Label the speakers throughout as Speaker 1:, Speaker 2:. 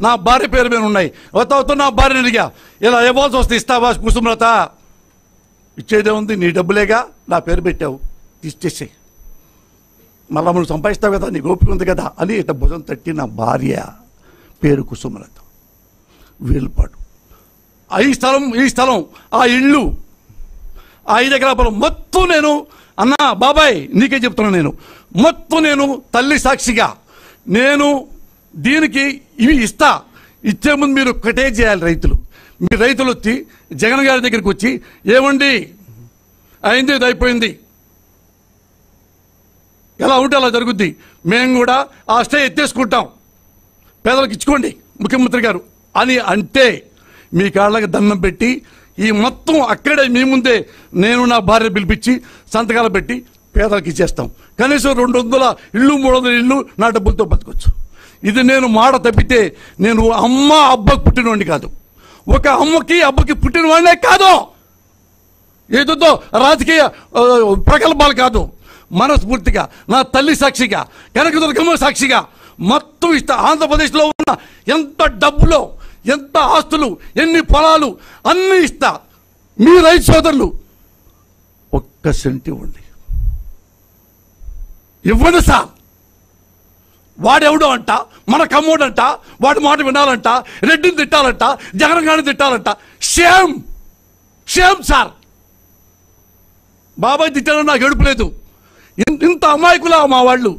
Speaker 1: నా భార్య పేరు మీద ఉన్నాయి. అవుతా నా భార్యని అడిగా ఇలా ఇవ్వాల్సి వస్తే ఇస్తావా కుసుమలత ఇచ్చేదే ఉంది నీ డబ్బులేగా నా పేరు పెట్టావు ఇచ్చేసేయి మళ్ళా మనం సంపాదిస్తావు కదా నీ ఓపిక ఉంది కదా. అని ఇట భుజం తట్టి నా భార్య పేరు కుసుమలత వీలుపాటు. ఆ ఈ స్థలం ఈ స్థలం ఆ ఇళ్ళు ఆ ఐదు ఎకరాల పొలం మొత్తం నేను అన్నా బాబాయ్ నీకే చెప్తున్నాను నేను మొత్తం నేను తల్లి సాక్షిగా నేను దీనికి ఇవి ఇస్తా. ఇచ్చే ముందు మీరు ఒకటే చేయాలి రైతులు. మీ రైతులు వచ్చి జగన్ గారి దగ్గరికి వచ్చి ఏమండి? అయింది ఇది అయిపోయింది. ఎలా ఉంటే అలా జరుగుద్ది? మేము కూడా ఆ స్టే ఎత్తేసుకుంటాం. పేదలకు ఇచ్చుకోండి ముఖ్యమంత్రి గారు. అని అంటే మీ కాళ్ళకి దండం పెట్టి ఈ మొత్తం అక్కడే మీ ముందే నేను నా భార్య పిలిపించి సంతకాలు పెట్టి పేదలకు ఇచ్చేస్తాం. కనీసం రెండు వందల ఇల్లు మూడు వందల ఇల్లు నా డబ్బులతో బతకొచ్చు. ఇది నేను మాట తప్పితే నేను అమ్మ అబ్బకు పుట్టినవాడిని కాదు. ఒక అమ్మకి అబ్బకి పుట్టినవాడినే కాదు. ఏదో రాజకీయ ప్రకల్పాలు ప్రగల్భాలు కాదు. మనస్ఫూర్తిగా నా తల్లి సాక్షిగా కనకదుర్గమ్మ సాక్షిగా మొత్తం ఇష్ట ఆంధ్రప్రదేశ్లో ఉన్న ఎంత డబ్బులో ఎంత ఆస్తులు ఎన్ని పొలాలు అన్ని ఇస్తా మీ రైతు సోదరులు ఒక్క సెంటి ఉండి ఇవ్వండి సార్. వాడెవడో అంట మన కమ్మోడంట వాడి మాట వినాలంట రెడ్డిని తిట్టాలంట జగన్ గారిని తిట్టాలంట. షేమ్! Shame sir! బాబాయ్ తిట్టాడని నాకు ఏడుపు లేదు. ఇంత అమాయకులా మా వాళ్ళు.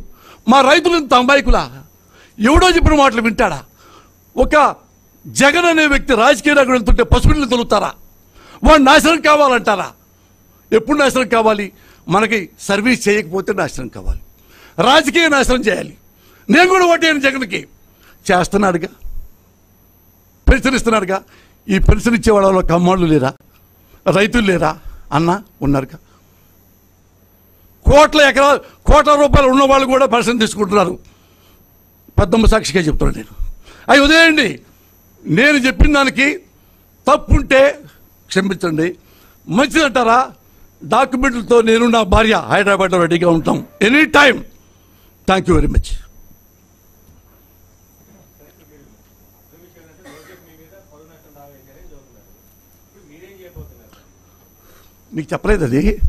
Speaker 1: మా రైతులు ఇంత అమాయకులా. ఎవడో చెప్పిన మాటలు వింటాడా? ఒక జగన్ అనే వ్యక్తి రాజకీయ రంగం వెళ్తుంటే పసుపుని తొలుతారా? వాడు నాశనం కావాలంటారా? ఎప్పుడు నాశనం కావాలి? మనకి సర్వీస్ చేయకపోతే నాశనం కావాలి. రాజకీయ నాశనం చేయాలి. నేను కూడా ఓటేను జగన్కి. చేస్తున్నాడుగా. పెన్షన్ ఇస్తున్నాడుగా ఈ పెన్షన్ ఇచ్చే వాళ్ళలో కమ్మాళ్ళు లేరా? రైతులు లేరా? అన్న ఉన్నారుగా. కోట్ల ఎకరాలు కోట్ల రూపాయలు ఉన్న వాళ్ళు కూడా పెన్షన్ తీసుకుంటున్నారు. పెద్దమ్మ సాక్షిగా చెప్తున్నాను నేను. అవి వదిలేయండి. నేను చెప్పిన దానికి తప్పుంటే క్షమించండి. మంచిదంటారా డాక్యుమెంట్లతో నేను నా భార్య హైదరాబాద్లో రెడీగా ఉంటాం. Any time. Thank you very much. మీకు చెప్పలేదు అది?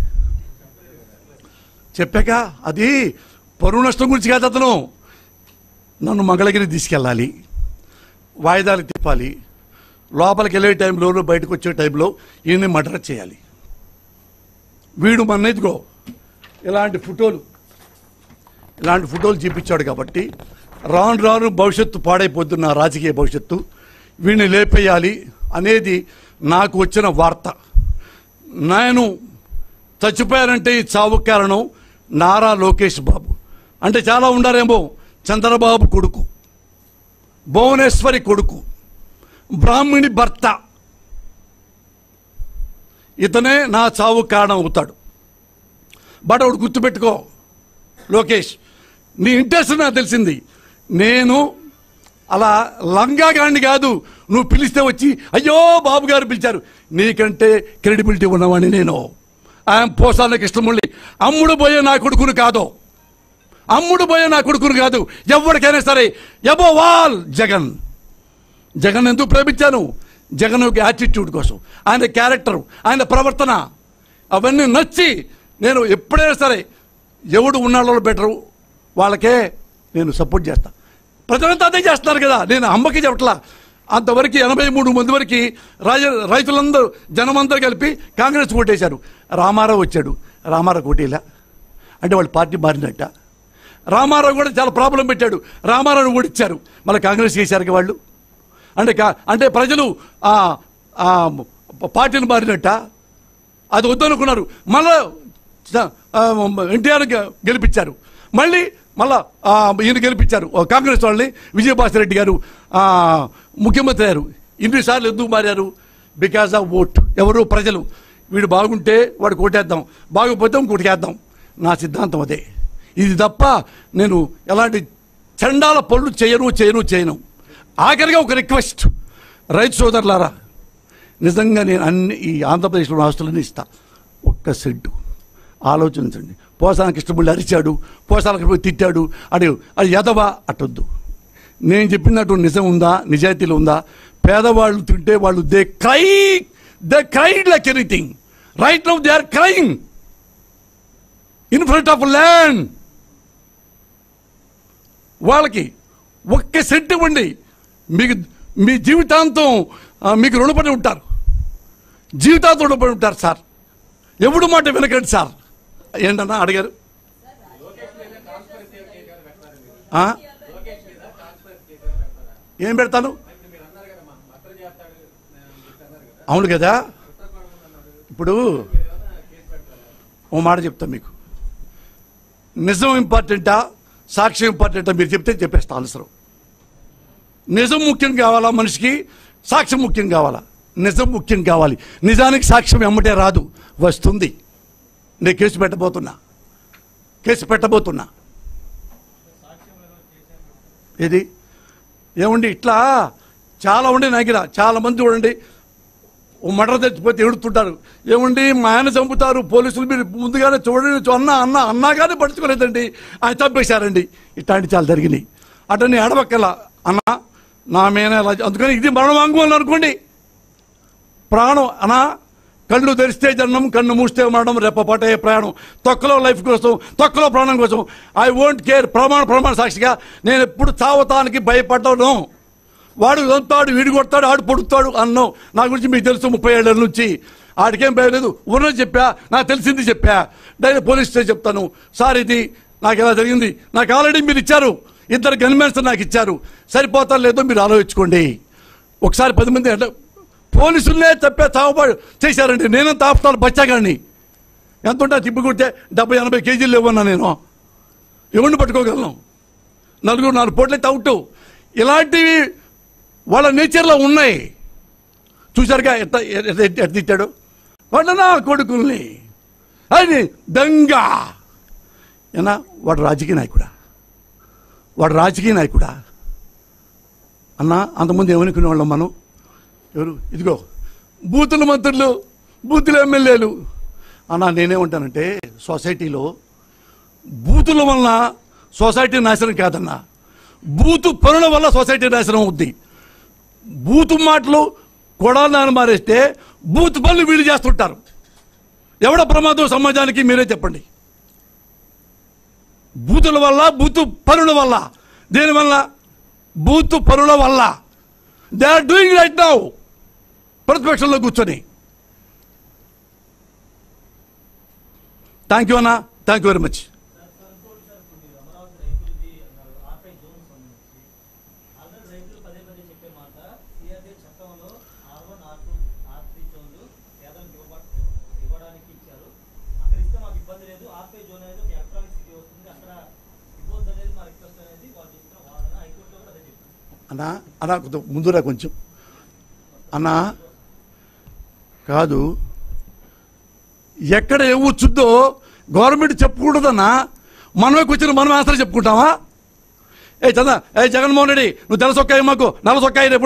Speaker 1: చెప్పాక అది పరువు నష్టం గురించి కాదు అతను. నన్ను మంగళగిరి తీసుకెళ్ళాలి. వాయిదాలు తిప్పాలి. లోపలికి వెళ్ళే టైంలో బయటకు వచ్చే టైంలో ఈయన్ని మర్డర్ చేయాలి. వీడు మన ఇదిగో ఇలాంటి ఫోటోలు ఇలాంటి ఫోటోలు చూపించాడు కాబట్టి రాను రాను భవిష్యత్తు పాడైపోతున్న రాజకీయ భవిష్యత్తు. వీడిని లేపేయాలి అనేది నాకు వచ్చిన వార్త. నేను చచ్చిపోయానంటే ఈ చావు కారణం నారా లోకేష్ బాబు. అంటే చాలా ఉండారేమో చంద్రబాబు కొడుకు భువనేశ్వరి కొడుకు బ్రాహ్మణి భర్త. ఇతనే నా చావు కారణం అవుతాడు. బట్ ఒకటి గుర్తుపెట్టుకో లోకేష్ నీ ఇంట్రెస్ట్ నాకు తెలిసింది. నేను అలా లంగాగాండి కాదు. నువ్వు పిలిస్తే వచ్చి అయ్యో బాబు గారు పిలిచారు. నీకంటే క్రెడిబిలిటీ ఉన్నవాడిని నేను. ఆయన పోసాల కృష్ణమురళి. అమ్ముడు పోయే నా కొడుకును కాదు. అమ్ముడు పోయే నా కొడుకును కాదు. ఎవరికైనా సరే ఎబో వాల్ జగన్. జగన్ ఎందుకు ప్రేమించాను? జగన్ యొక్క యాటిట్యూడ్ కోసం. ఆయన క్యారెక్టర్ ఆయన ప్రవర్తన. అవన్నీ నచ్చి నేను ఎప్పుడైనా సరే ఎవడు ఉన్నాళ్ళలో బెటరు వాళ్ళకే నేను సపోర్ట్ చేస్తాను ప్రజలంతా అదే చేస్తున్నారు కదా. నేను అమ్మకి చెప్పట్లా. అంతవరకు ఎనభై మూడు మంది వరకు రాజ రైతులందరూ జనమందరూ కలిపి కాంగ్రెస్ ఓటేశారు. రామారావు వచ్చాడు. రామారావు ఓటేలా? అంటే వాళ్ళు పార్టీ మారినట్ట రామారావు కూడా చాలా ప్రాబ్లం పెట్టాడు. రామారావు కూడా ఇచ్చారు మళ్ళీ కాంగ్రెస్ చేశారు వాళ్ళు. అంటే కా అంటే ప్రజలు పార్టీని మారినట్ట. అది వద్దనుకున్నారు. మళ్ళా ఎన్టీఆర్ గె- గెలిపించారు. మళ్ళీ మళ్ళా ఈయన గెలిపించారు. కాంగ్రెస్ వాళ్ళని విజయభాస్కర్ రెడ్డి గారు ముఖ్యమంత్రి అయ్యారు. ఇన్నిసార్లు ఎందుకు మారారు? బికాస్ ఆఫ్ ఓట్ ఎవరు? ప్రజలు. వీడు బాగుంటే వాడు కోటేద్దాం బాగోపోతే ఇంకోటి వేద్దాం. నా సిద్ధాంతం అదే. ఇది తప్ప నేను ఎలాంటి చండాల పనులు చేయను చేయను చేయను. ఆఖరిగా ఒక రిక్వెస్ట్ రైతు సోదరులారా నిజంగా నేను అన్ని ఈ ఆంధ్రప్రదేశ్లో ఆస్తులన్నీ ఇస్తా. ఒక్క సెంటు. ఆలోచించండి. పోసాన కృష్ణమూళ్ళు అరిచాడు పోసాన కృష్ణ తిట్టాడు. అడు అది ఎదవా అట్టొద్దు. నేను చెప్పినట్టు నిజం ఉందా నిజాయితీలు ఉందా? పేదవాళ్ళు తింటే వాళ్ళు they cry they cried like anything. Right now they are crying in front of land. వాళ్ళకి ఒక్క సెంట్ ఇవ్వండి. మీకు మీ జీవితాంతం మీకు రుణపడి ఉంటారు. జీవితాంతం రుణపడి ఉంటారు సార్. ఎవడు మాట వినకండి సార్. ఏంటన్నా అడిగారు? ఏం పెడతాను? అవును కదా? ఇప్పుడు ఓ మాట చెప్తా మీకు. నిజం ఇంపార్టెంటా? సాక్ష్యం ఇంపార్టెంటా? మీరు చెప్తే చెప్పేస్తా ఆన్సర్. నిజం ముఖ్యం కావాలా మనిషికి? సాక్ష్యం ముఖ్యం కావాలా? నిజం ముఖ్యం కావాలి. నిజానికి సాక్ష్యం ఎమ్మటే రాదు. వస్తుంది. నేను కేసు పెట్టబోతున్నా. కేసు పెట్టబోతున్నా. ఏది? ఏమండి ఇట్లా? చాలా ఉండే నా చాలా మంది చూడండి. ఓ మర్డర్ తెచ్చిపోతే ఎడుతుంటారు ఏమండి మా ఆయన చంపుతారు పోలీసులు మీరు ముందుగానే చూడండి అన్న అన్న అన్నగానే పడుచుకోలేదండి ఆయన చంపేశారండి. ఇట్లాంటి చాలా జరిగినాయి. అటని అడవక్కల అన్న నా మీద అందుకని ఇది మరణం వాంగ్మూలం అనుకోండి. ప్రాణం అనా కళ్ళు తెరిస్తే జన్మం కన్ను మూస్తే మరణం రెప్పపాటే ప్రయాణం. తొక్కలో లైఫ్ కోసం తొక్కలో ప్రాణం కోసం. ఐ వోంట్ కేర్ ప్రమాణ ప్రమాణ సాక్షిగా నేను ఎప్పుడు చావతానికి భయపడ్డాను వాడు చంపుతాడు వీడు కొడతాడు ఆడు పొడుతాడు అన్నాం నా గురించి మీకు తెలుసు ముప్పై ఏళ్ళ నుంచి. ఆడికేం భయం లేదు. ఉన్నది చెప్పా నాకు తెలిసింది చెప్పా. డైరెక్ట్ పోలీస్ స్టేషన్ చెప్తాను. సార్ ఇది నాకు ఇలా జరిగింది? నాకు ఆల్రెడీ మీరు ఇచ్చారు. ఇద్దరు గన్మెన్స్ నాకు ఇచ్చారు. సరిపోతారు లేదో మీరు ఆలోచించుకోండి. ఒకసారి పది మంది అంటే పోలీసులనే తప్పే తాగుబాటు చేశారండి. నేనంత తాపుతాను బచ్చాగాడిని. ఎంత ఉంటా తిప్పి కొడితే డెబ్బై ఎనభై కేజీలు ఇవ్వన్నా నేను. ఎవరిని పట్టుకోగలను? నలుగురు నాలుగు పోట్లయితే అవుట్ ఇలాంటివి వాళ్ళ నేచర్లో ఉన్నాయి. చూశారుగా ఎట్ట ఎట్ట- ఎట్ట తిట్టాడు? వాడు నా కొడుకుల్ని. అది దంగ. ఏనా? వాడు రాజకీయ నాయకుడా? వాడు రాజకీయ నాయకుడా? అన్న అంతకుముందు ఏమనుకునే వాళ్ళం మనం? ఎవరు? ఇదిగో బూతుల మంత్రులు బూతుల ఎమ్మెల్యేలు. అన్న నేనేమంటానంటే సొసైటీలో బూతుల వలన సొసైటీ నాశనం కాదన్నా. బూతు పనుల వల్ల సొసైటీ నాశనం అవుద్ది. బూతు మాటలు కొడాలని మారేస్తే బూత్ పనులు వీళ్ళు చేస్తుంటారు. ఎవడ ప్రమాదం సమాజానికి మీరే చెప్పండి. బూతుల వల్ల బూతు పనుల వల్ల దేనివల్ల బూతు పనుల వల్ల. They are doing right now ప్రతిపక్షంలో కూర్చొని. థ్యాంక్ యూ అన్న థ్యాంక్ యూ వెరీ మచ్ అన్నా అన్నా కొంచెం ముందురా కొంచెం. అన్నా కాదు. ఎక్కడ ఏ వచ్చుద్దో గవర్నమెంట్ చెప్పకూడదన్నా. మనమే కూర్చొని మనం ఆన్సర్ చెప్పుకుంటామా? ఏ చందా ఏ జగన్మోహన్ రెడ్డి నువ్వు తెలసొక్కాయి మాకు నలసొక్కాయి రేపు